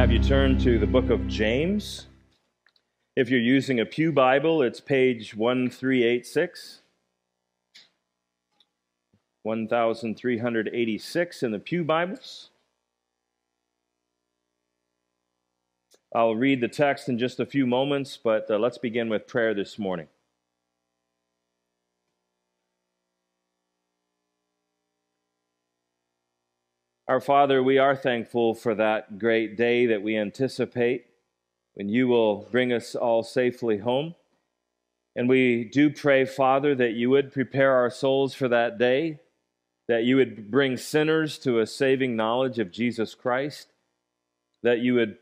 have you turn to the book of James. If you're using a Pew Bible, it's page 1386. 1386 in the Pew Bibles. I'll read the text in just a few moments, but uh, let's begin with prayer this morning. Our Father, we are thankful for that great day that we anticipate when you will bring us all safely home. And we do pray, Father, that you would prepare our souls for that day, that you would bring sinners to a saving knowledge of Jesus Christ, that you would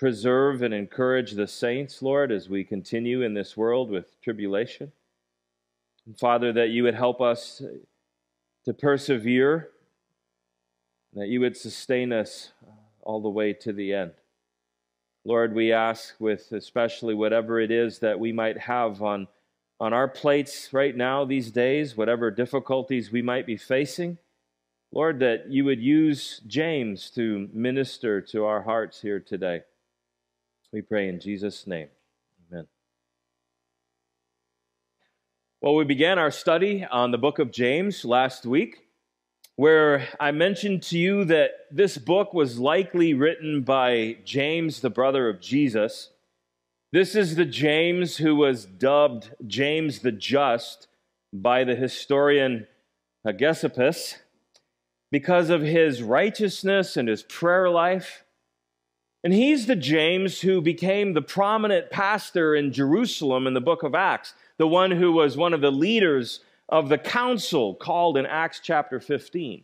preserve and encourage the saints, Lord, as we continue in this world with tribulation. And Father, that you would help us to persevere that you would sustain us uh, all the way to the end. Lord, we ask with especially whatever it is that we might have on, on our plates right now, these days, whatever difficulties we might be facing, Lord, that you would use James to minister to our hearts here today. We pray in Jesus' name. Amen. Well, we began our study on the book of James last week where I mentioned to you that this book was likely written by James, the brother of Jesus. This is the James who was dubbed James the Just by the historian Hegesippus because of his righteousness and his prayer life. And he's the James who became the prominent pastor in Jerusalem in the book of Acts, the one who was one of the leaders of the council called in Acts chapter 15.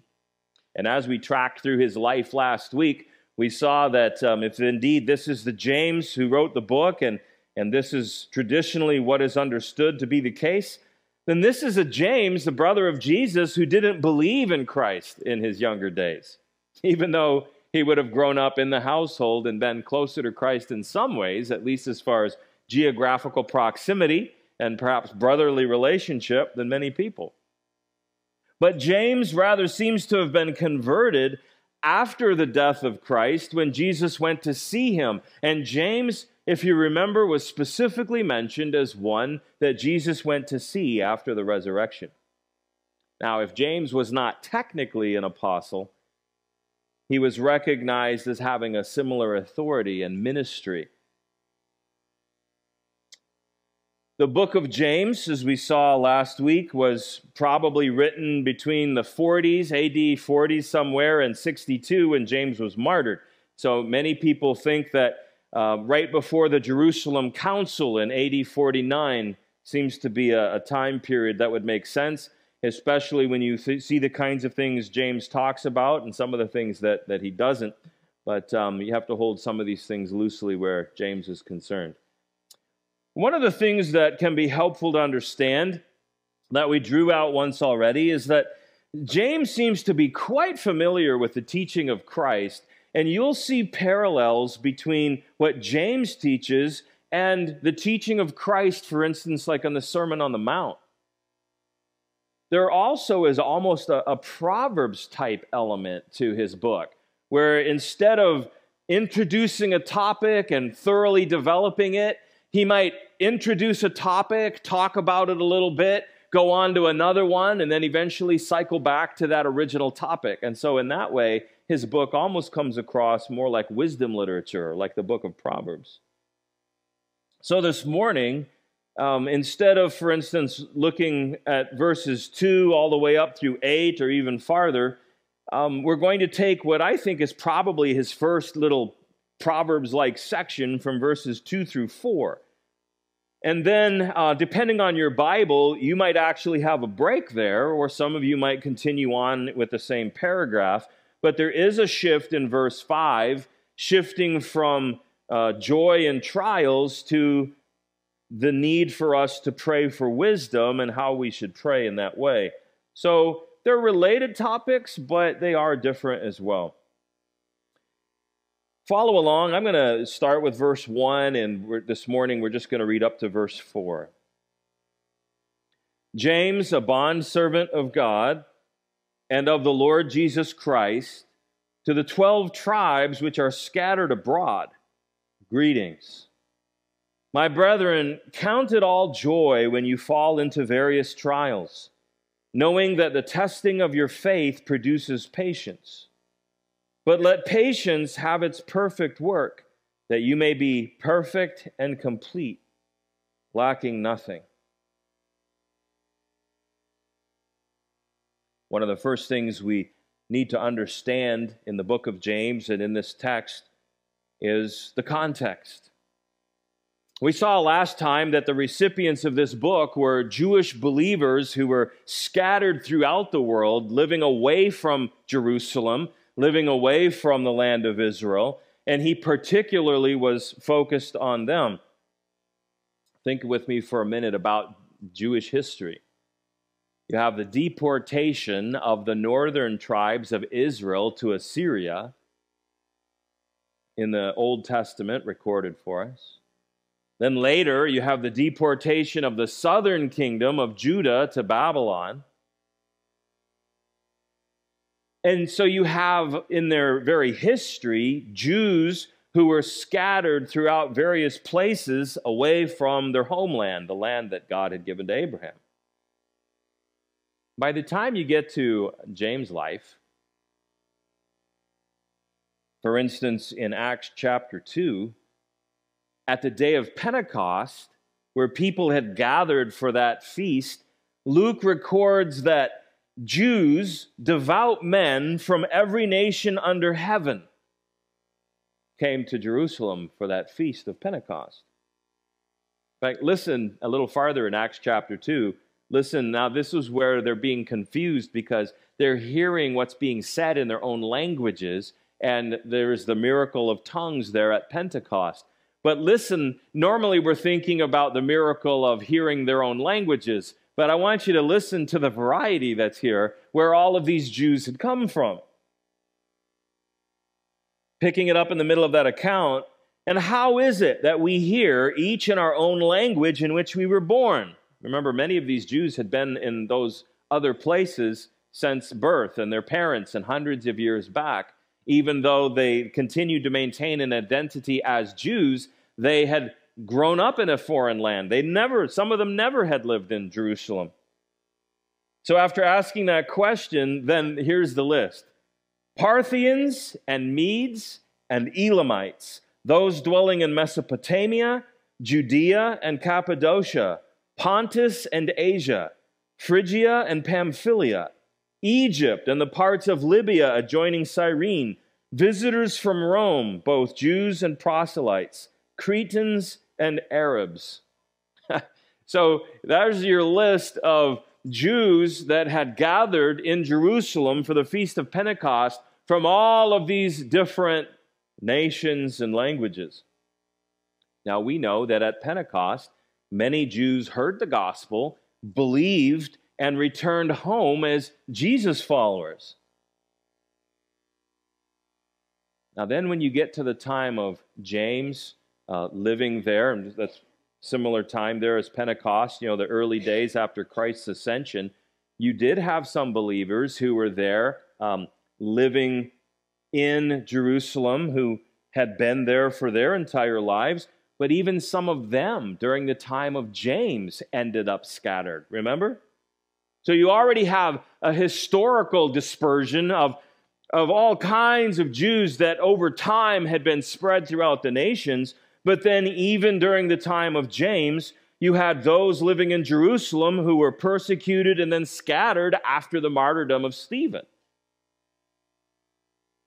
And as we tracked through his life last week, we saw that um, if indeed this is the James who wrote the book, and, and this is traditionally what is understood to be the case, then this is a James, the brother of Jesus, who didn't believe in Christ in his younger days, even though he would have grown up in the household and been closer to Christ in some ways, at least as far as geographical proximity and perhaps brotherly relationship than many people. But James rather seems to have been converted after the death of Christ when Jesus went to see him. And James, if you remember, was specifically mentioned as one that Jesus went to see after the resurrection. Now, if James was not technically an apostle, he was recognized as having a similar authority and ministry The book of James, as we saw last week, was probably written between the 40s, AD 40s, somewhere, and 62 when James was martyred. So many people think that uh, right before the Jerusalem Council in AD 49 seems to be a, a time period that would make sense, especially when you th- see the kinds of things James talks about and some of the things that, that he doesn't. But um, you have to hold some of these things loosely where James is concerned. One of the things that can be helpful to understand that we drew out once already is that James seems to be quite familiar with the teaching of Christ, and you'll see parallels between what James teaches and the teaching of Christ, for instance, like on the Sermon on the Mount. There also is almost a, a Proverbs type element to his book, where instead of introducing a topic and thoroughly developing it, he might introduce a topic, talk about it a little bit, go on to another one, and then eventually cycle back to that original topic. And so, in that way, his book almost comes across more like wisdom literature, like the book of Proverbs. So, this morning, um, instead of, for instance, looking at verses 2 all the way up through 8 or even farther, um, we're going to take what I think is probably his first little Proverbs like section from verses 2 through 4. And then, uh, depending on your Bible, you might actually have a break there, or some of you might continue on with the same paragraph. But there is a shift in verse 5, shifting from uh, joy and trials to the need for us to pray for wisdom and how we should pray in that way. So they're related topics, but they are different as well follow along. I'm going to start with verse 1, and this morning we're just going to read up to verse 4. James, a bondservant of God and of the Lord Jesus Christ, To the 12 tribes which are scattered abroad, greetings. My brethren, count it all joy when you fall into various trials, knowing that the testing of your faith produces patience. But let patience have its perfect work, that you may be perfect and complete, lacking nothing. One of the first things we need to understand in the book of James and in this text is the context. We saw last time that the recipients of this book were Jewish believers who were scattered throughout the world, living away from Jerusalem, living away from the land of Israel, and he particularly was focused on them. Think with me for a minute about Jewish history. You have the deportation of the northern tribes of Israel to Assyria in the Old Testament recorded for us. Then later, you have the deportation of the southern kingdom of Judah to Babylon. And so you have in their very history Jews who were scattered throughout various places away from their homeland, the land that God had given to Abraham. By the time you get to James' life, for instance, in Acts chapter 2, at the day of Pentecost, where people had gathered for that feast, Luke records that Jews, devout men from every nation under heaven, came to Jerusalem for that feast of Pentecost. In fact, listen a little farther in Acts chapter 2. Listen, now this is where they're being confused because they're hearing what's being said in their own languages, and there's the miracle of tongues there at Pentecost. But listen, normally we're thinking about the miracle of hearing their own languages, but I want you to listen to the variety that's here, where all of these Jews had come from. Picking it up in the middle of that account, and how is it that we hear each in our own language in which we were born? Remember, many of these Jews had been in those other places since birth and their parents and hundreds of years back. Even though they continued to maintain an identity as Jews, they had grown up in a foreign land. They never, some of them never had lived in Jerusalem. So after asking that question, then here's the list Parthians and Medes and Elamites, those dwelling in Mesopotamia, Judea and Cappadocia Pontus and Asia, Phrygia and Pamphylia, Egypt and the parts of Libya adjoining Cyrene, visitors from Rome, both Jews and proselytes, Cretans and Arabs. so there's your list of Jews that had gathered in Jerusalem for the Feast of Pentecost from all of these different nations and languages. Now we know that at Pentecost, many Jews heard the gospel, believed, and returned home as Jesus followers. Now, then, when you get to the time of James uh, living there, and that's similar time there as Pentecost, you know, the early days after Christ's ascension, you did have some believers who were there um, living in Jerusalem who had been there for their entire lives, but even some of them during the time of James ended up scattered. Remember? So you already have a historical dispersion of, of all kinds of Jews that over time had been spread throughout the nations. But then, even during the time of James, you had those living in Jerusalem who were persecuted and then scattered after the martyrdom of Stephen.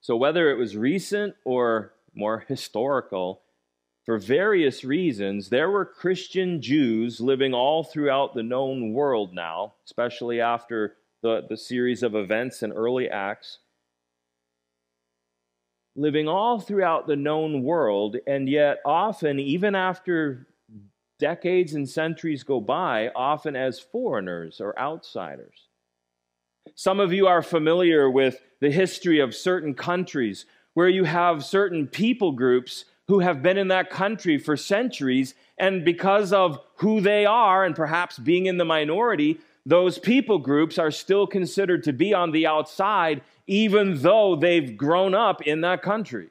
So, whether it was recent or more historical, for various reasons, there were Christian Jews living all throughout the known world now, especially after the, the series of events in early Acts, living all throughout the known world, and yet often, even after decades and centuries go by, often as foreigners or outsiders. Some of you are familiar with the history of certain countries where you have certain people groups who have been in that country for centuries, and because of who they are and perhaps being in the minority, those people groups are still considered to be on the outside, even though they've grown up in that country.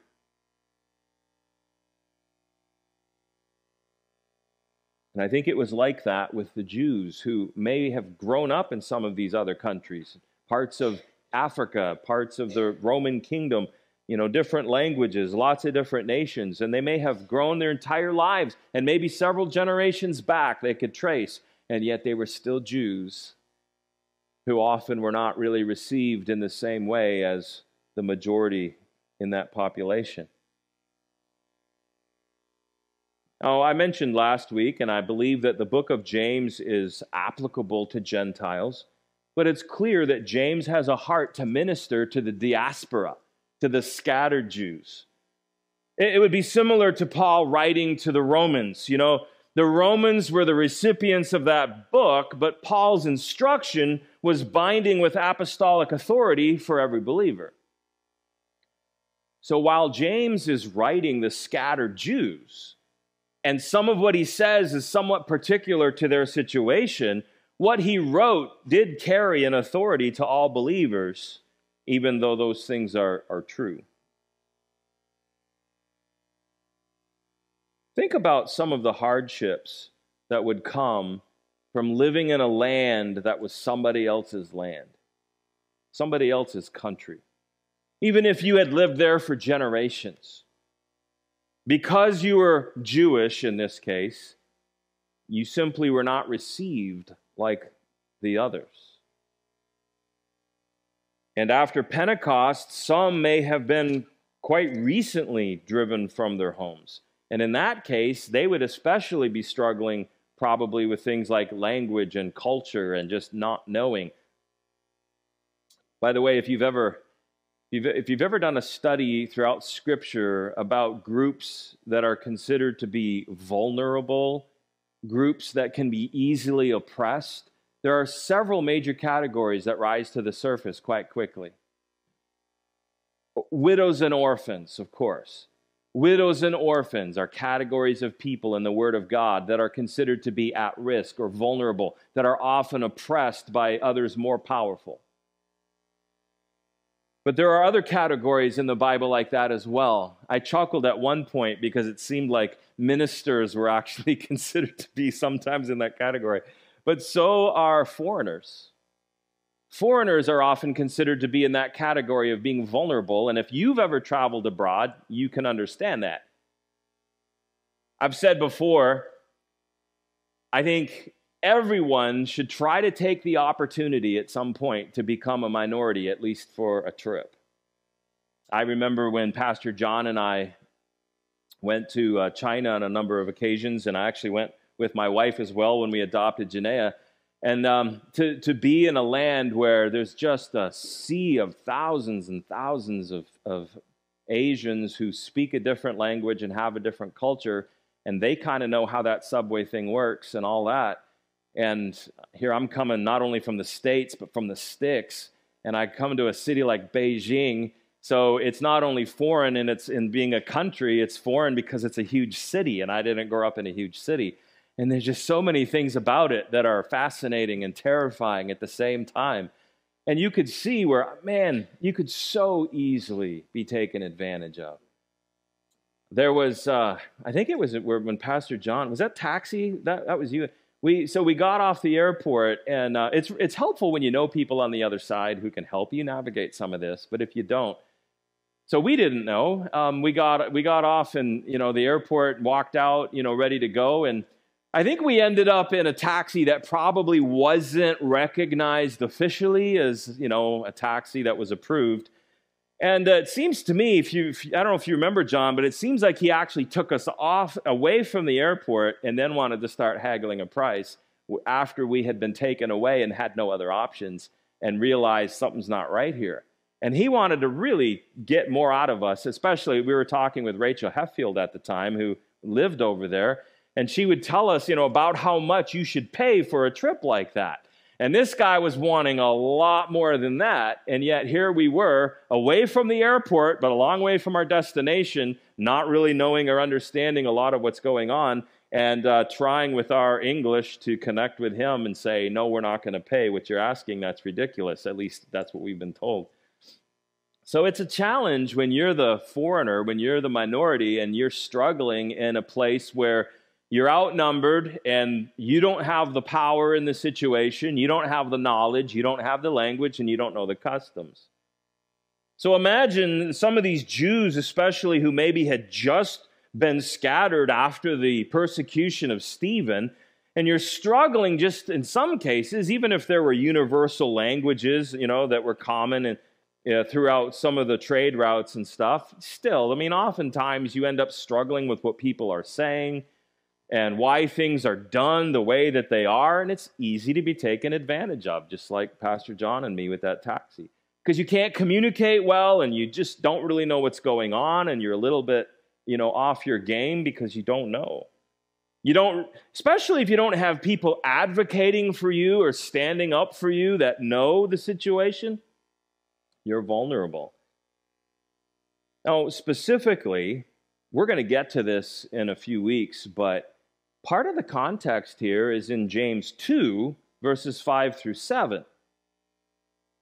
And I think it was like that with the Jews who may have grown up in some of these other countries, parts of Africa, parts of the Roman kingdom, you know, different languages, lots of different nations, and they may have grown their entire lives, and maybe several generations back they could trace, and yet they were still Jews who often were not really received in the same way as the majority in that population. Oh, I mentioned last week, and I believe that the book of James is applicable to Gentiles, but it's clear that James has a heart to minister to the diaspora to the scattered Jews. It would be similar to Paul writing to the Romans. You know, the Romans were the recipients of that book, but Paul's instruction was binding with apostolic authority for every believer. So while James is writing the scattered Jews, and some of what he says is somewhat particular to their situation, what he wrote did carry an authority to all believers even though those things are, are true. Think about some of the hardships that would come from living in a land that was somebody else's land, somebody else's country, even if you had lived there for generations. Because you were Jewish in this case, you simply were not received like the others. And after Pentecost, some may have been quite recently driven from their homes. And in that case, they would especially be struggling probably with things like language and culture and just not knowing. By the way, if you've ever if you've ever done a study throughout Scripture about groups that are considered to be vulnerable, groups that can be easily oppressed, there are several major categories that rise to the surface quite quickly. Widows and orphans, of course. Widows and orphans are categories of people in the Word of God that are considered to be at risk or vulnerable, that are often oppressed by others more powerful. But there are other categories in the Bible like that as well. I chuckled at one point because it seemed like ministers were actually considered to be sometimes in that category but so are foreigners. Foreigners are often considered to be in that category of being vulnerable, and if you've ever traveled abroad, you can understand that. I've said before, I think everyone should try to take the opportunity at some point to become a minority, at least for a trip. I remember when Pastor John and I went to uh, China on a number of occasions, and I actually went with my wife as well when we adopted Janaea. And um, to, to be in a land where there's just a sea of thousands and thousands of, of Asians who speak a different language and have a different culture, and they kind of know how that subway thing works and all that. And here I'm coming not only from the States, but from the sticks. And I come to a city like Beijing. So it's not only foreign in its in being a country, it's foreign because it's a huge city, and I didn't grow up in a huge city. And there's just so many things about it that are fascinating and terrifying at the same time. And you could see where, man, you could so easily be taken advantage of. There was, uh, I think it was when Pastor John, was that taxi? That, that was you. We, so we got off the airport, and uh, it's, it's helpful when you know people on the other side who can help you navigate some of this. But if you don't, so we didn't know. Um, we got we got off, and you know the airport, walked out, you know, ready to go, and I think we ended up in a taxi that probably wasn't recognized officially as, you know, a taxi that was approved. And uh, it seems to me, if you, if, I don't know if you remember John, but it seems like he actually took us off away from the airport and then wanted to start haggling a price after we had been taken away and had no other options and realized something's not right here. And he wanted to really get more out of us, especially we were talking with Rachel Heffield at the time, who lived over there and she would tell us, you know, about how much you should pay for a trip like that. And this guy was wanting a lot more than that. And yet here we were, away from the airport, but a long way from our destination, not really knowing or understanding a lot of what's going on. and uh, trying with our English to connect with him and say, No, we're not going to pay what you're asking. That's ridiculous. At least that's what we've been told. So it's a challenge when you're the foreigner, when you're the minority, and you're struggling in a place where you're outnumbered and you don't have the power in the situation, you don't have the knowledge, you don't have the language, and you don't know the customs. So imagine some of these Jews, especially who maybe had just been scattered after the persecution of Stephen, and you're struggling just in some cases, even if there were universal languages, you know, that were common and you know, throughout some of the trade routes and stuff, still, I mean, oftentimes you end up struggling with what people are saying and why things are done the way that they are, and it's easy to be taken advantage of, just like Pastor John and me with that taxi. Because you can't communicate well and you just don't really know what's going on, and you're a little bit you know, off your game because you don't know. You don't, especially if you don't have people advocating for you or standing up for you that know the situation, you're vulnerable. Now, specifically, we're going to get to this in a few weeks, but part of the context here is in James 2, verses 5 through 7.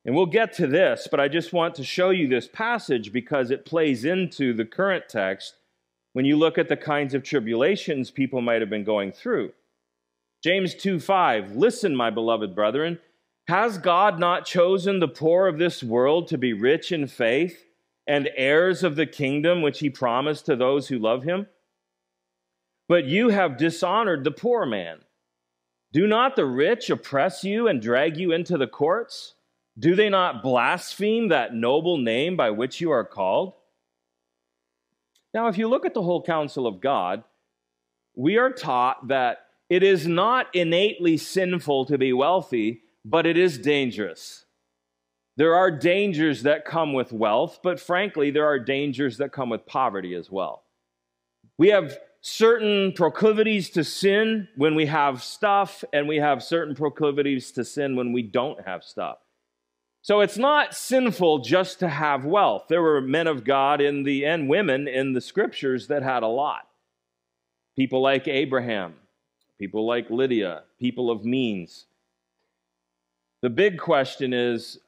And we'll get to this, but I just want to show you this passage because it plays into the current text when you look at the kinds of tribulations people might have been going through. James 2 5, listen, my beloved brethren, has God not chosen the poor of this world to be rich in faith and heirs of the kingdom which he promised to those who love him? But you have dishonored the poor man. Do not the rich oppress you and drag you into the courts? Do they not blaspheme that noble name by which you are called? Now, if you look at the whole counsel of God, we are taught that it is not innately sinful to be wealthy, but it is dangerous. There are dangers that come with wealth, but frankly, there are dangers that come with poverty as well. We have certain proclivities to sin when we have stuff, and we have certain proclivities to sin when we don't have stuff. So it's not sinful just to have wealth. There were men of God in the and women in the scriptures that had a lot. People like Abraham, people like Lydia, people of means. The big question is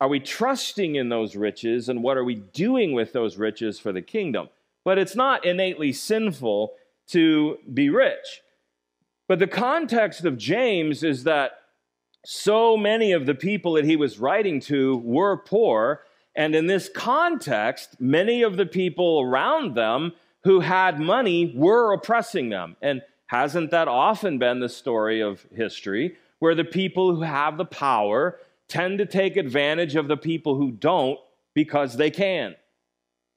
are we trusting in those riches and what are we doing with those riches for the kingdom? But it's not innately sinful to be rich. But the context of James is that so many of the people that he was writing to were poor. And in this context, many of the people around them who had money were oppressing them. And hasn't that often been the story of history, where the people who have the power tend to take advantage of the people who don't because they can?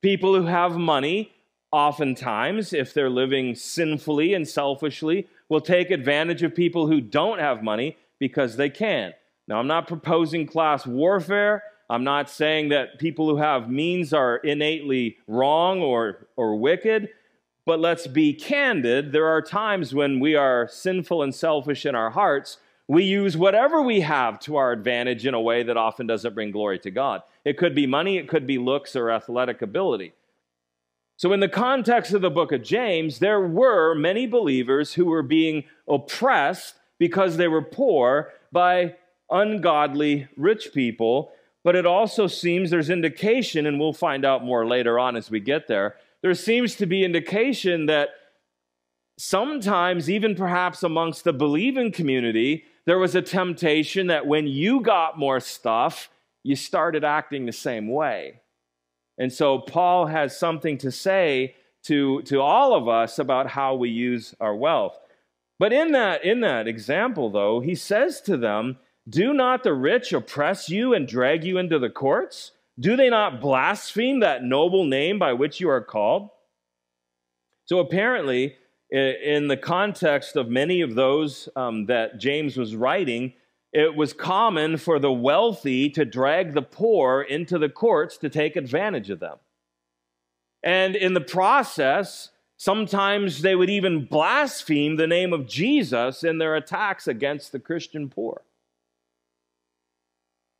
People who have money, oftentimes, if they're living sinfully and selfishly, will take advantage of people who don't have money because they can. Now, I'm not proposing class warfare. I'm not saying that people who have means are innately wrong or, or wicked, but let's be candid. There are times when we are sinful and selfish in our hearts. We use whatever we have to our advantage in a way that often doesn't bring glory to God. It could be money, it could be looks or athletic ability. So, in the context of the book of James, there were many believers who were being oppressed because they were poor by ungodly rich people. But it also seems there's indication, and we'll find out more later on as we get there, there seems to be indication that sometimes, even perhaps amongst the believing community, there was a temptation that when you got more stuff, you started acting the same way. And so Paul has something to say to, to all of us about how we use our wealth. But in that, in that example, though, he says to them, Do not the rich oppress you and drag you into the courts? Do they not blaspheme that noble name by which you are called? So apparently, in the context of many of those um, that James was writing, it was common for the wealthy to drag the poor into the courts to take advantage of them. And in the process, Sometimes they would even blaspheme the name of Jesus in their attacks against the Christian poor.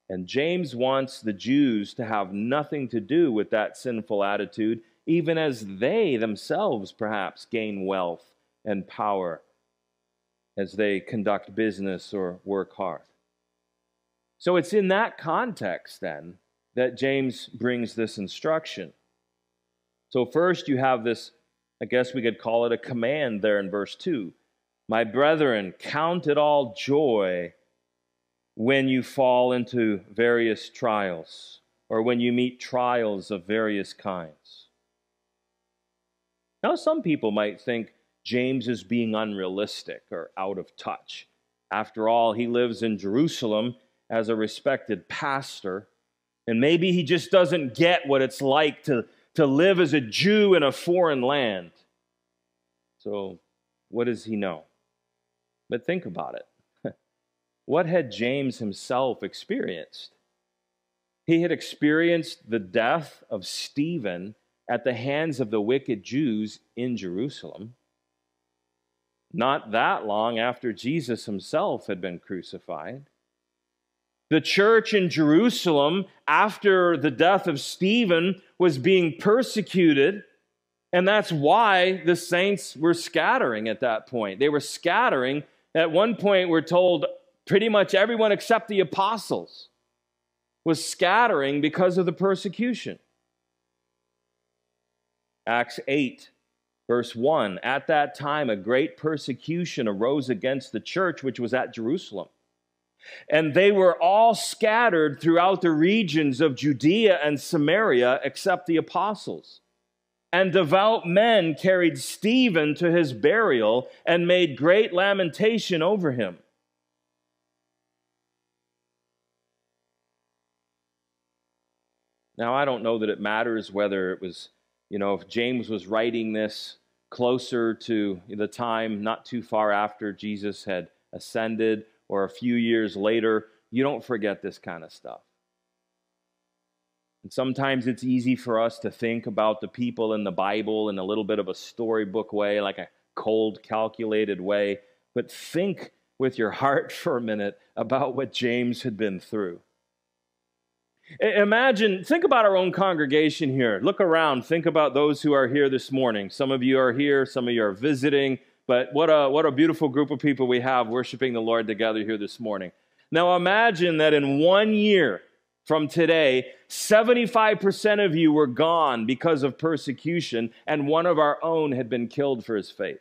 And James wants the Jews to have nothing to do with that sinful attitude, even as they themselves perhaps gain wealth and power as they conduct business or work hard. So it's in that context then that James brings this instruction. So, first, you have this, I guess we could call it a command there in verse 2. My brethren, count it all joy when you fall into various trials or when you meet trials of various kinds. Now, some people might think James is being unrealistic or out of touch. After all, he lives in Jerusalem as a respected pastor, and maybe he just doesn't get what it's like to, to live as a Jew in a foreign land. So, what does he know? But think about it. what had James himself experienced? He had experienced the death of Stephen at the hands of the wicked Jews in Jerusalem. Not that long after Jesus himself had been crucified. The church in Jerusalem, after the death of Stephen, was being persecuted. And that's why the saints were scattering at that point. They were scattering. At one point, we're told pretty much everyone except the apostles was scattering because of the persecution. Acts 8, verse 1 At that time, a great persecution arose against the church which was at Jerusalem. And they were all scattered throughout the regions of Judea and Samaria, except the apostles. And devout men carried Stephen to his burial and made great lamentation over him. Now, I don't know that it matters whether it was, you know, if James was writing this closer to the time not too far after Jesus had ascended or a few years later, you don't forget this kind of stuff. And sometimes it's easy for us to think about the people in the Bible in a little bit of a storybook way, like a cold, calculated way. But think with your heart for a minute about what James had been through. Imagine, think about our own congregation here. Look around. Think about those who are here this morning. Some of you are here, some of you are visiting. But what a, what a beautiful group of people we have worshiping the Lord together here this morning. Now imagine that in one year from today, 75% of you were gone because of persecution, and one of our own had been killed for his faith.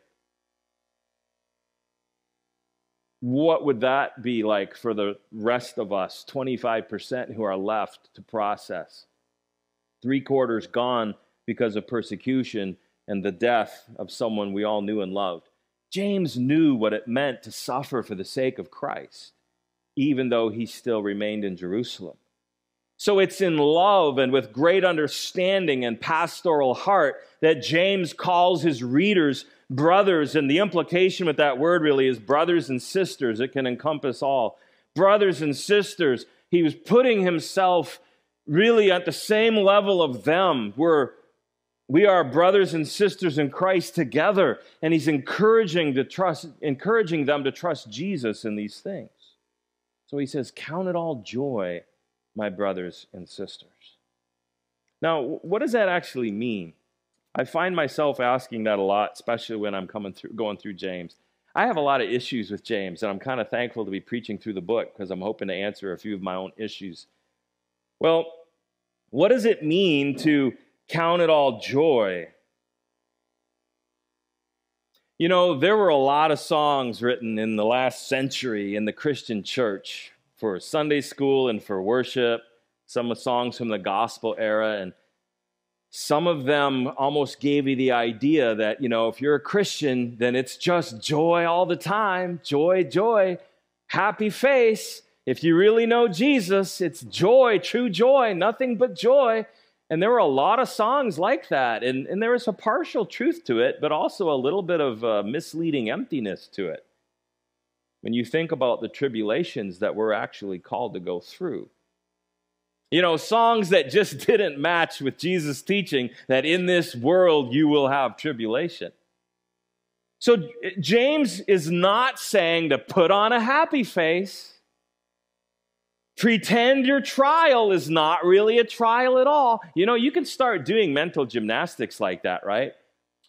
What would that be like for the rest of us, 25% who are left to process? Three quarters gone because of persecution and the death of someone we all knew and loved. James knew what it meant to suffer for the sake of Christ, even though he still remained in Jerusalem. So it's in love and with great understanding and pastoral heart that James calls his readers brothers. And the implication with that word really is brothers and sisters. It can encompass all. Brothers and sisters. He was putting himself really at the same level of them. We're we are brothers and sisters in Christ together, and he's encouraging to trust, encouraging them to trust Jesus in these things. So he says, Count it all joy, my brothers and sisters. Now, what does that actually mean? I find myself asking that a lot, especially when I'm coming through going through James. I have a lot of issues with James, and I'm kind of thankful to be preaching through the book because I'm hoping to answer a few of my own issues. Well, what does it mean to count it all joy. You know, there were a lot of songs written in the last century in the Christian church for Sunday school and for worship, some of the songs from the gospel era. And some of them almost gave you the idea that, you know, if you're a Christian, then it's just joy all the time joy, joy, happy face. If you really know Jesus, it's joy, true joy, nothing but joy. And there were a lot of songs like that. And, and there was a partial truth to it, but also a little bit of uh, misleading emptiness to it. When you think about the tribulations that we're actually called to go through. You know, songs that just didn't match with Jesus' teaching that in this world you will have tribulation. So James is not saying to put on a happy face. Pretend your trial is not really a trial at all. You know, you can start doing mental gymnastics like that, right?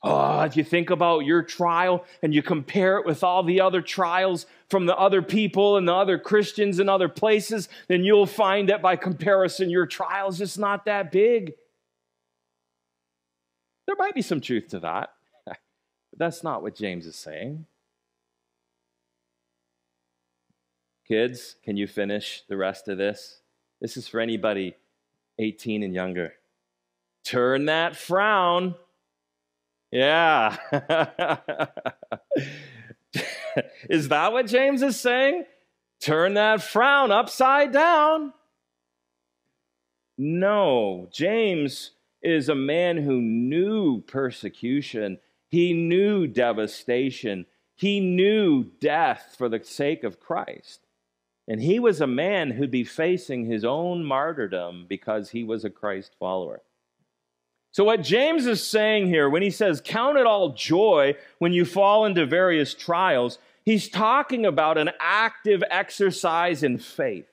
Oh, if you think about your trial and you compare it with all the other trials from the other people and the other Christians in other places, then you'll find that by comparison, your trial is just not that big. There might be some truth to that, but that's not what James is saying. Kids, can you finish the rest of this? This is for anybody 18 and younger. Turn that frown yeah. is that what James is saying? Turn that frown upside down. No, James is a man who knew persecution, he knew devastation, he knew death for the sake of Christ. And he was a man who'd be facing his own martyrdom because he was a Christ follower. So, what James is saying here when he says, Count it all joy when you fall into various trials, he's talking about an active exercise in faith.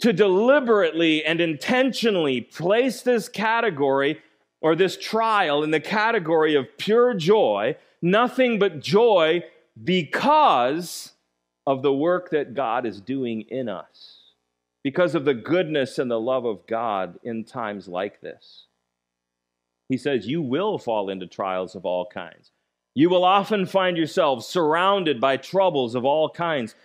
To deliberately and intentionally place this category or this trial in the category of pure joy, nothing but joy because of the work that God is doing in us, because of the goodness and the love of God in times like this. He says, You will fall into trials of all kinds. You will often find yourselves surrounded by troubles of all kinds.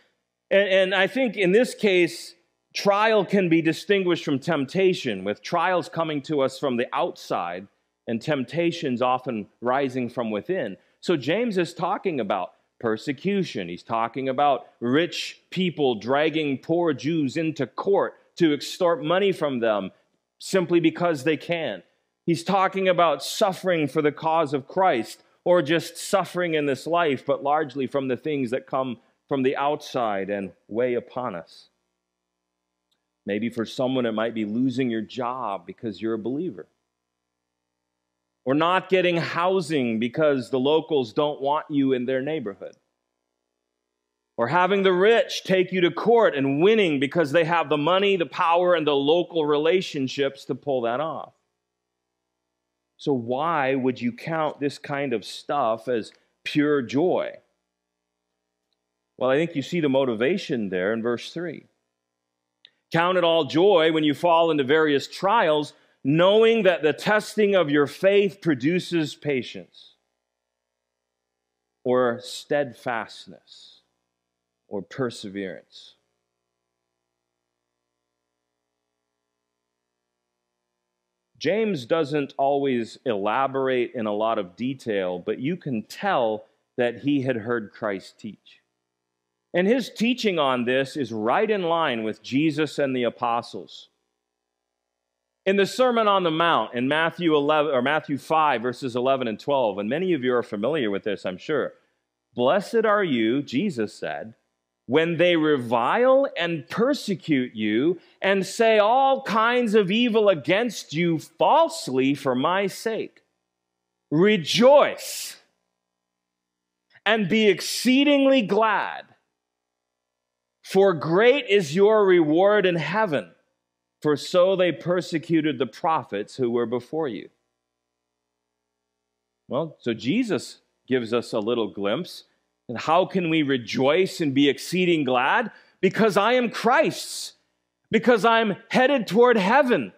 And, and, I think in this case, trial can be distinguished from temptation, with trials coming to us from the outside and temptations often rising from within. So James is talking about persecution. He's talking about rich people dragging poor Jews into court to extort money from them simply because they can. He's talking about suffering for the cause of Christ, or just suffering in this life, but largely from the things that come from the outside and weigh upon us. Maybe for someone, it might be losing your job because you're a believer, or not getting housing because the locals don't want you in their neighborhood, or having the rich take you to court and winning because they have the money, the power, and the local relationships to pull that off. So, why would you count this kind of stuff as pure joy? Well, I think you see the motivation there in verse 3. Count it all joy when you fall into various trials, knowing that the testing of your faith produces patience, or steadfastness, or perseverance. James doesn't always elaborate in a lot of detail, but you can tell that he had heard Christ teach. And his teaching on this is right in line with Jesus and the apostles. In the Sermon on the Mount in Matthew 11 or Matthew 5 verses 11 and 12, and many of you are familiar with this, I'm sure. Blessed are you, Jesus said, when they revile and persecute you and say all kinds of evil against you falsely for my sake. Rejoice and be exceedingly glad, for great is your reward in heaven, for so they persecuted the prophets who were before you. Well, so Jesus gives us a little glimpse and how can we rejoice and be exceeding glad? Because I am Christ's, because I'm headed toward heaven.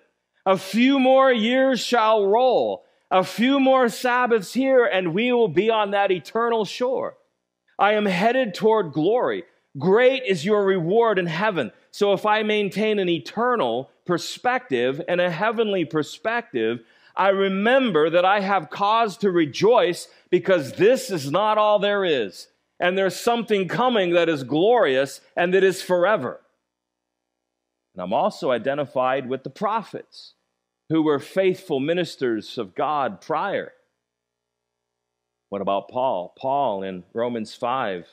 A few more years shall roll, a few more Sabbaths here, and we will be on that eternal shore. I am headed toward glory. Great is your reward in heaven. So if I maintain an eternal perspective and a heavenly perspective, I remember that I have cause to rejoice because this is not all there is and there's something coming that is glorious and that is forever. And I'm also identified with the prophets who were faithful ministers of God prior. What about Paul? Paul in Romans 5,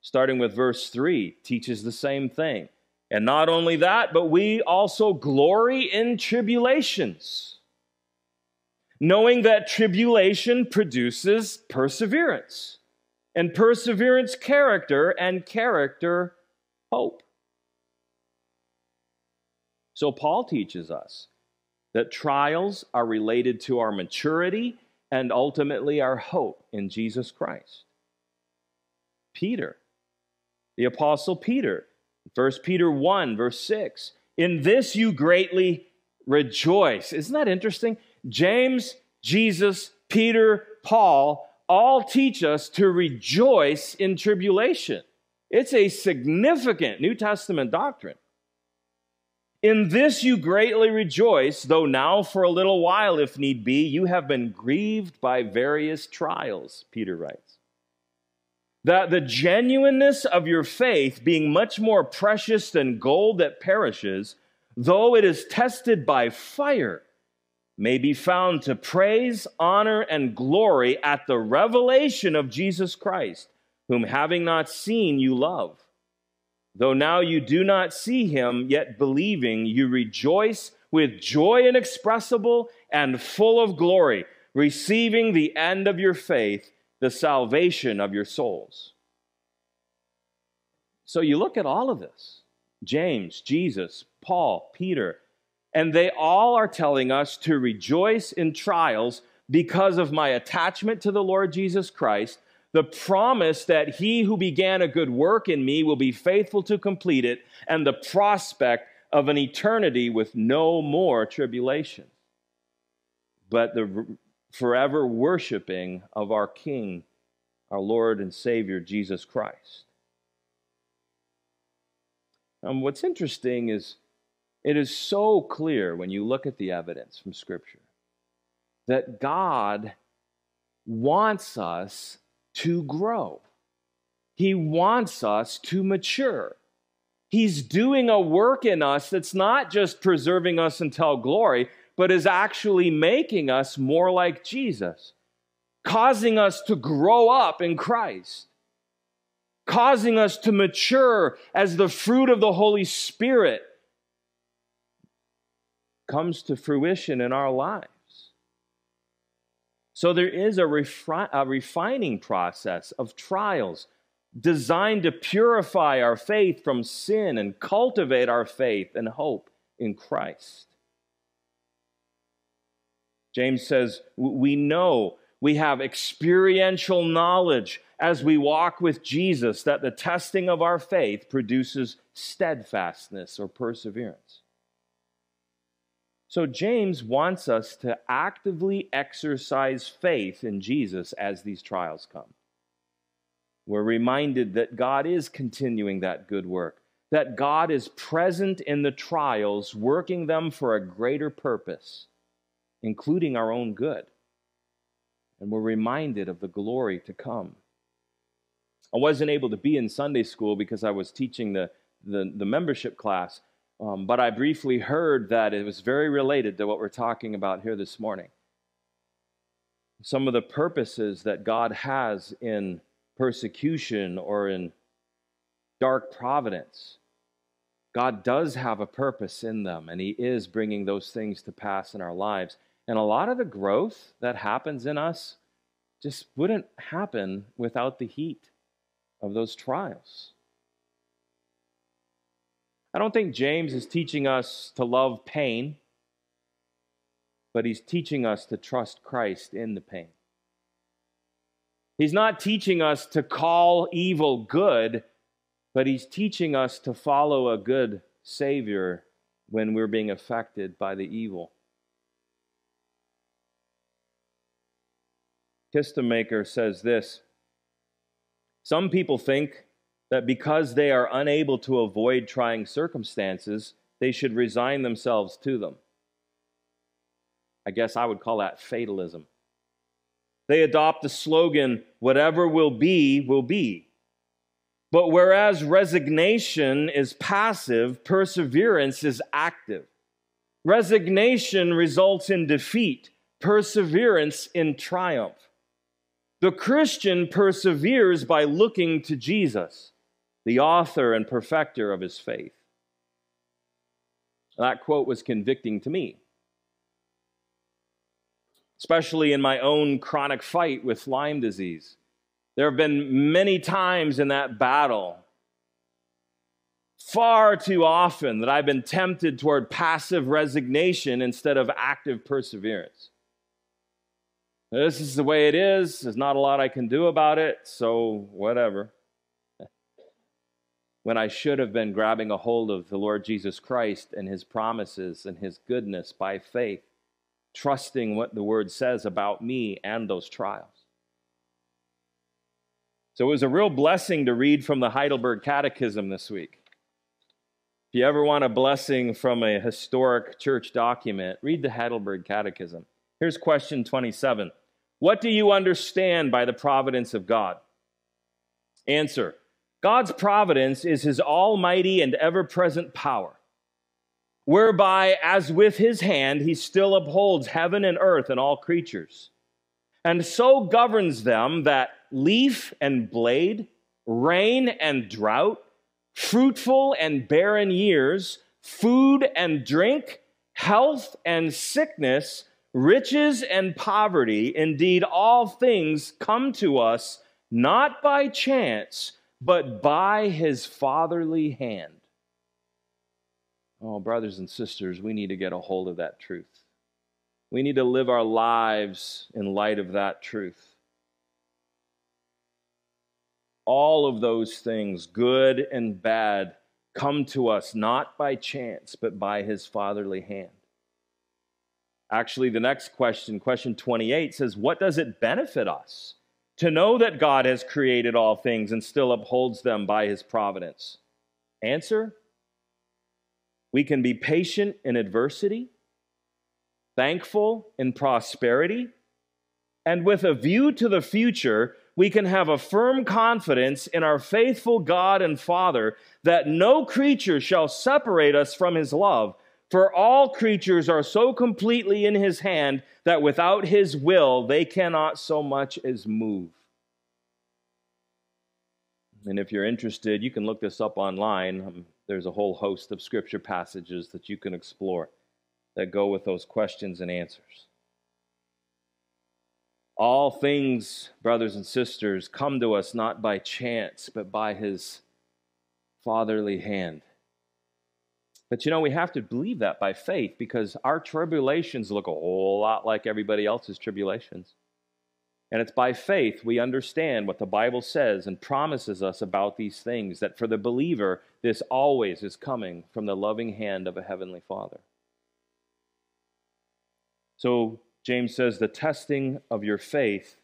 starting with verse 3, teaches the same thing. And not only that, but we also glory in tribulations, knowing that tribulation produces perseverance and perseverance, character, and character, hope. So, Paul teaches us that trials are related to our maturity and ultimately our hope in Jesus Christ. Peter, the Apostle Peter, 1 Peter 1, verse 6. In this you greatly rejoice. Isn't that interesting? James, Jesus, Peter, Paul all teach us to rejoice in tribulation. It's a significant New Testament doctrine. In this you greatly rejoice, though now for a little while, if need be, you have been grieved by various trials, Peter writes. That the genuineness of your faith, being much more precious than gold that perishes, though it is tested by fire, may be found to praise, honor, and glory at the revelation of Jesus Christ, whom having not seen you love. Though now you do not see him, yet believing, you rejoice with joy inexpressible and full of glory, receiving the end of your faith, the salvation of your souls. So you look at all of this James, Jesus, Paul, Peter, and they all are telling us to rejoice in trials because of my attachment to the Lord Jesus Christ the promise that he who began a good work in me will be faithful to complete it, and the prospect of an eternity with no more tribulation, but the forever worshiping of our King, our Lord and Savior, Jesus Christ. And what's interesting is it is so clear when you look at the evidence from Scripture that God wants us to grow. He wants us to mature. He's doing a work in us that's not just preserving us until glory, but is actually making us more like Jesus, causing us to grow up in Christ, causing us to mature as the fruit of the Holy Spirit comes to fruition in our lives. So there is a, a refining process of trials designed to purify our faith from sin and cultivate our faith and hope in Christ. James says, We know, we have experiential knowledge as we walk with Jesus that the testing of our faith produces steadfastness or perseverance. So, James wants us to actively exercise faith in Jesus as these trials come. We're reminded that God is continuing that good work, that God is present in the trials, working them for a greater purpose, including our own good. And we're reminded of the glory to come. I wasn't able to be in Sunday school because I was teaching the, the, the membership class. Um, but I briefly heard that it was very related to what we're talking about here this morning. Some of the purposes that God has in persecution or in dark providence. God does have a purpose in them, and He is bringing those things to pass in our lives. And a lot of the growth that happens in us just wouldn't happen without the heat of those trials. I don't think James is teaching us to love pain, but he's teaching us to trust Christ in the pain. He's not teaching us to call evil good, but he's teaching us to follow a good Savior when we're being affected by the evil. Kistemaker says this Some people think that because they are unable to avoid trying circumstances, they should resign themselves to them. I guess I would call that fatalism. They adopt the slogan, whatever will be, will be. But whereas resignation is passive, perseverance is active. Resignation results in defeat, perseverance in triumph. The Christian perseveres by looking to Jesus the author and perfecter of his faith. That quote was convicting to me, especially in my own chronic fight with Lyme disease. There have been many times in that battle, far too often, that I've been tempted toward passive resignation instead of active perseverance. This is the way it is. There's not a lot I can do about it, so whatever. When I should have been grabbing a hold of the Lord Jesus Christ and his promises and his goodness by faith, trusting what the word says about me and those trials. So it was a real blessing to read from the Heidelberg Catechism this week. If you ever want a blessing from a historic church document, read the Heidelberg Catechism. Here's question 27 What do you understand by the providence of God? Answer God's providence is his almighty and ever present power, whereby, as with his hand, he still upholds heaven and earth and all creatures, and so governs them that leaf and blade, rain and drought, fruitful and barren years, food and drink, health and sickness, riches and poverty, indeed, all things come to us not by chance, but by his fatherly hand. Oh, brothers and sisters, we need to get a hold of that truth. We need to live our lives in light of that truth all of those things, good and bad, come to us not by chance, but by his fatherly hand. Actually, the next question, question 28, says, What does it benefit us to know that God has created all things and still upholds them by his providence? Answer We can be patient in adversity, thankful in prosperity, and with a view to the future, we can have a firm confidence in our faithful God and Father that no creature shall separate us from his love. For all creatures are so completely in his hand that without his will they cannot so much as move. And if you're interested, you can look this up online. Um, there's a whole host of scripture passages that you can explore that go with those questions and answers. All things, brothers and sisters, come to us not by chance, but by his fatherly hand. But you know, we have to believe that by faith because our tribulations look a whole lot like everybody else's tribulations. And it's by faith we understand what the Bible says and promises us about these things, that for the believer, this always is coming from the loving hand of a heavenly Father. So James says the testing of your faith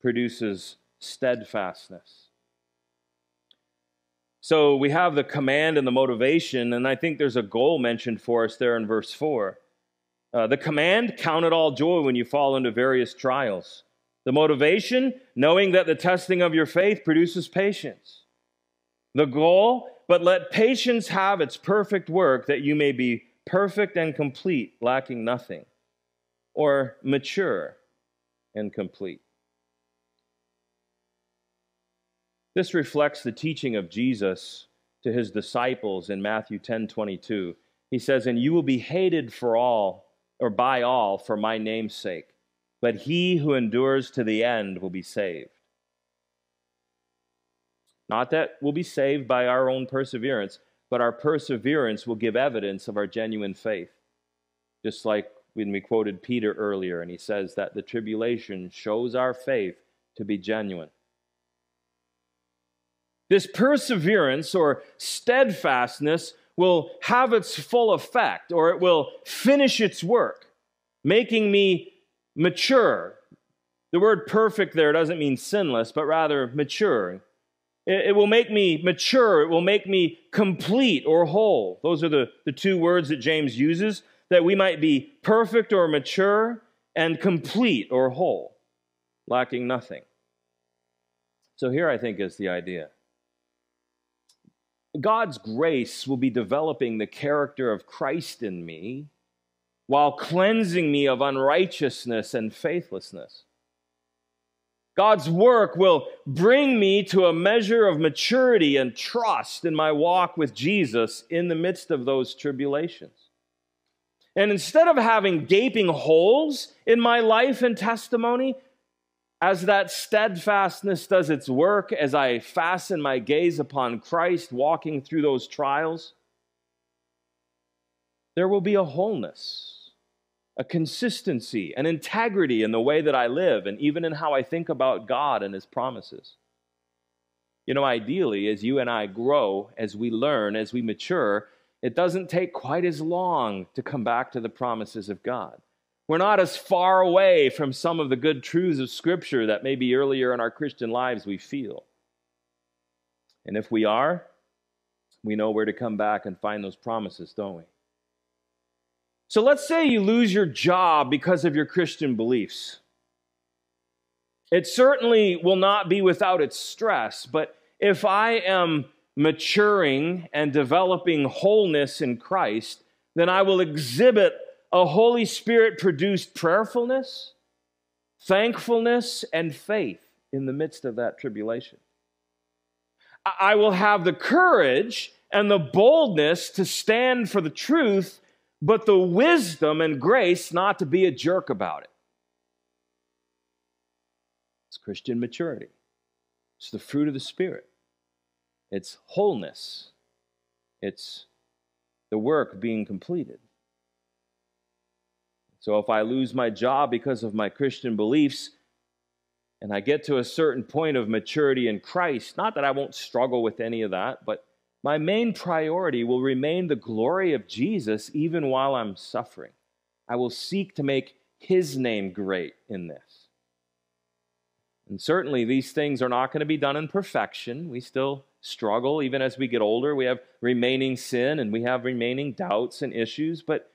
produces steadfastness. So we have the command and the motivation, and I think there's a goal mentioned for us there in verse 4. Uh, the command, count it all joy when you fall into various trials. The motivation, knowing that the testing of your faith produces patience. The goal, but let patience have its perfect work, that you may be perfect and complete, lacking nothing or mature and complete. This reflects the teaching of Jesus to his disciples in Matthew 10 22. He says, And you will be hated for all, or by all, for my name's sake, but he who endures to the end will be saved. Not that we'll be saved by our own perseverance, but our perseverance will give evidence of our genuine faith. Just like when we quoted Peter earlier, and he says that the tribulation shows our faith to be genuine. This perseverance or steadfastness will have its full effect, or it will finish its work, making me mature. The word perfect there doesn't mean sinless, but rather mature. It, will make me mature. It will make me complete or whole. Those are the, the two words that James uses that we might be perfect or mature and complete or whole, lacking nothing. So, here I think is the idea God's grace will be developing the character of Christ in me while cleansing me of unrighteousness and faithlessness. God's work will bring me to a measure of maturity and trust in my walk with Jesus in the midst of those tribulations. And instead of having gaping holes in my life and testimony, as that steadfastness does its work, as I fasten my gaze upon Christ walking through those trials, there will be a wholeness, a consistency, an integrity in the way that I live, and even in how I think about God and His promises. You know, ideally, as you and I grow, as we learn, as we mature, it doesn't take quite as long to come back to the promises of God. We're not as far away from some of the good truths of Scripture that maybe earlier in our Christian lives we feel. And if we are, we know where to come back and find those promises, don't we? So let's say you lose your job because of your Christian beliefs. It certainly will not be without its stress, but if I am maturing and developing wholeness in Christ, then I will exhibit a Holy Spirit produced prayerfulness, thankfulness, and faith in the midst of that tribulation. I will have the courage and the boldness to stand for the truth, but the wisdom and grace not to be a jerk about it. It's Christian maturity, it's the fruit of the Spirit, it's wholeness, it's the work being completed. So if I lose my job because of my Christian beliefs, and I get to a certain point of maturity in Christ, not that I won't struggle with any of that, but my main priority will remain the glory of Jesus even while I'm suffering. I will seek to make his name great in this. And certainly, these things are not going to be done in perfection. We still struggle. Even as we get older, we have remaining sin and we have remaining doubts and issues. But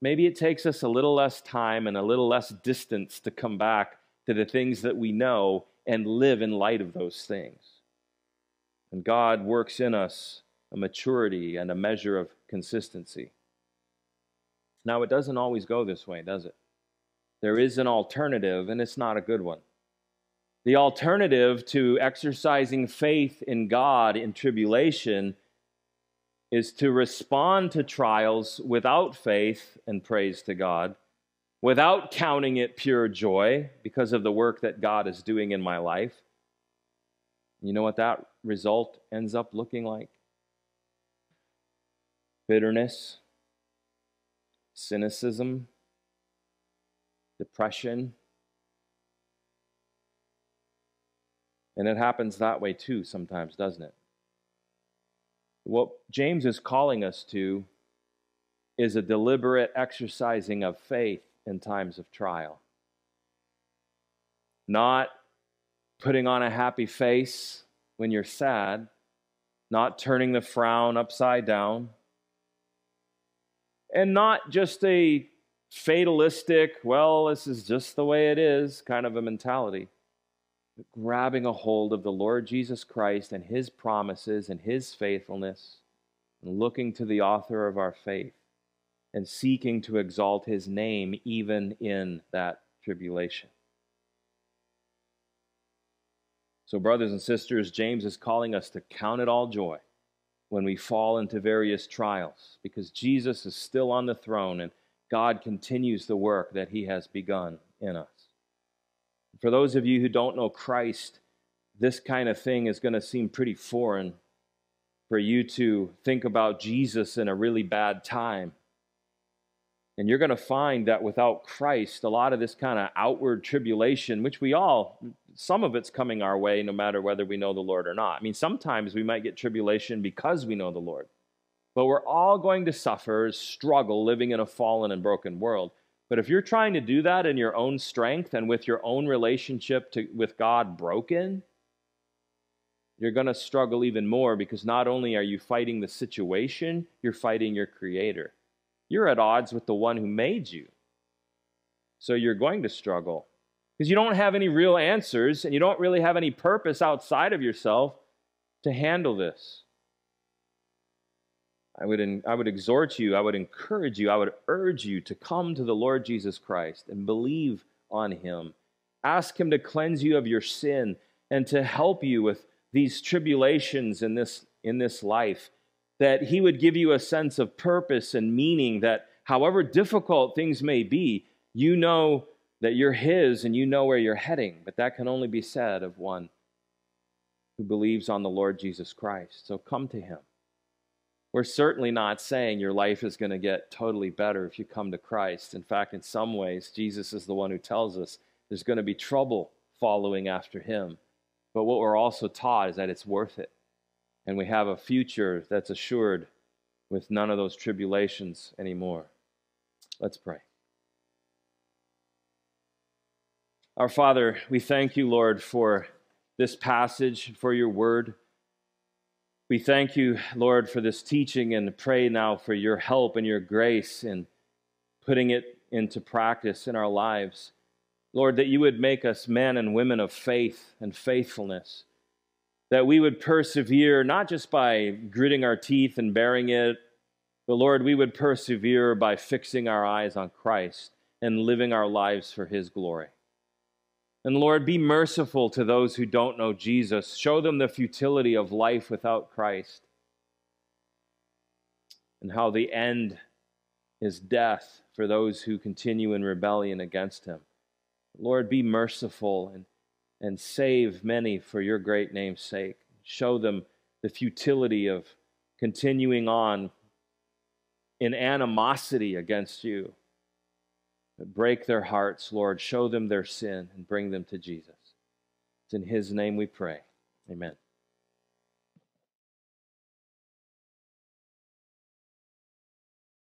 maybe it takes us a little less time and a little less distance to come back to the things that we know and live in light of those things. And God works in us a maturity and a measure of consistency. Now, it doesn't always go this way, does it? There is an alternative, and it's not a good one. The alternative to exercising faith in God in tribulation is to respond to trials without faith and praise to God, without counting it pure joy because of the work that God is doing in my life. You know what that result ends up looking like? Bitterness, cynicism, depression. And it happens that way too sometimes, doesn't it? What James is calling us to is a deliberate exercising of faith in times of trial. Not putting on a happy face when you're sad, not turning the frown upside down, and not just a fatalistic, well, this is just the way it is kind of a mentality grabbing a hold of the Lord Jesus Christ and his promises and his faithfulness, and looking to the author of our faith and seeking to exalt his name even in that tribulation. So, brothers and sisters, James is calling us to count it all joy when we fall into various trials because Jesus is still on the throne and God continues the work that he has begun in us. For those of you who don't know Christ, this kind of thing is going to seem pretty foreign for you to think about Jesus in a really bad time. And you're going to find that without Christ, a lot of this kind of outward tribulation, which we all, some of it's coming our way no matter whether we know the Lord or not. I mean, sometimes we might get tribulation because we know the Lord. But we're all going to suffer, struggle living in a fallen and broken world. But if you're trying to do that in your own strength and with your own relationship to, with God broken, you're going to struggle even more because not only are you fighting the situation, you're fighting your Creator. You're at odds with the one who made you. So you're going to struggle because you don't have any real answers and you don't really have any purpose outside of yourself to handle this. I would, I would exhort you, I would encourage you, I would urge you to come to the Lord Jesus Christ and believe on him. Ask him to cleanse you of your sin and to help you with these tribulations in this, in this life. That he would give you a sense of purpose and meaning that however difficult things may be, you know that you're his and you know where you're heading. But that can only be said of one who believes on the Lord Jesus Christ. So come to him we're certainly not saying your life is going to get totally better if you come to Christ. In fact, in some ways, Jesus is the one who tells us there's going to be trouble following after him. But what we're also taught is that it's worth it. And we have a future that's assured with none of those tribulations anymore. Let's pray. Our Father, we thank you, Lord, for this passage, for your word. We thank you, Lord, for this teaching and pray now for your help and your grace in putting it into practice in our lives. Lord, that you would make us men and women of faith and faithfulness, that we would persevere not just by gritting our teeth and bearing it, but Lord, we would persevere by fixing our eyes on Christ and living our lives for his glory. And Lord, be merciful to those who don't know Jesus. Show them the futility of life without Christ and how the end is death for those who continue in rebellion against him. Lord, be merciful and, and save many for your great name's sake. Show them the futility of continuing on in animosity against you break their hearts, Lord. Show them their sin and bring them to Jesus. It's in His name we pray. Amen.